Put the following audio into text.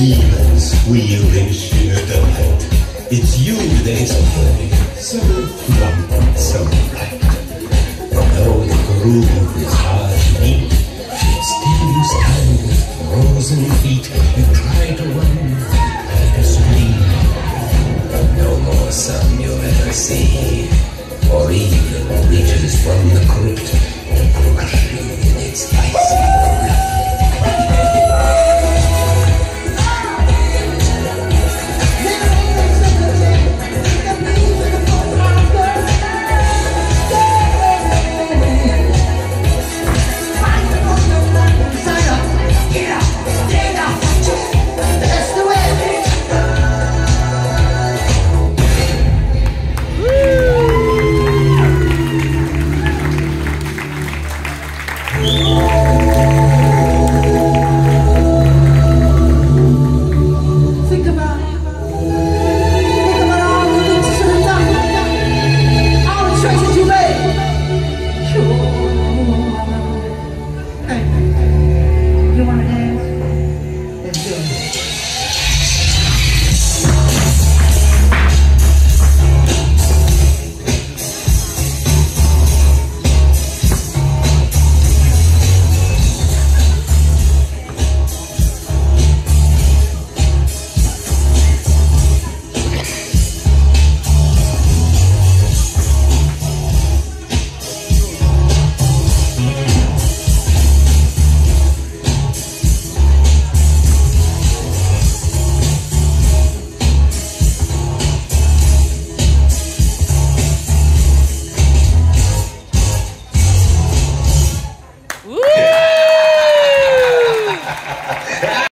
Demons wheeling sheer delight. It's you they supply, so plump, so bright. Though the groove is hard to meet, still you stand with frozen feet.